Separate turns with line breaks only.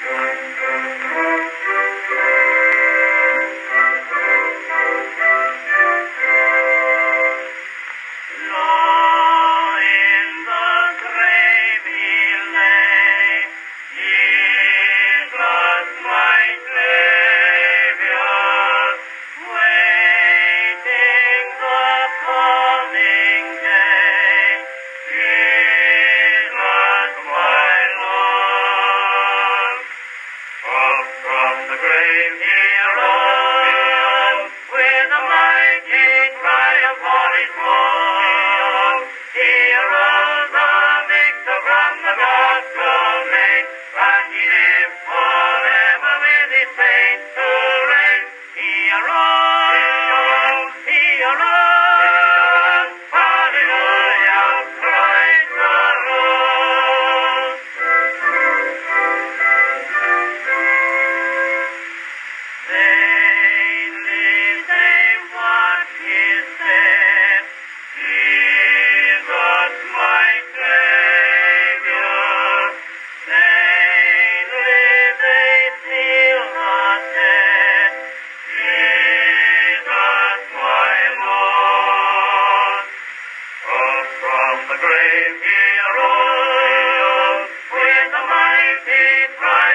Low in the grave he lay, Jesus my Savior, waiting the coming day. Jesus my Lord, up from the the grave he with a mighty triumph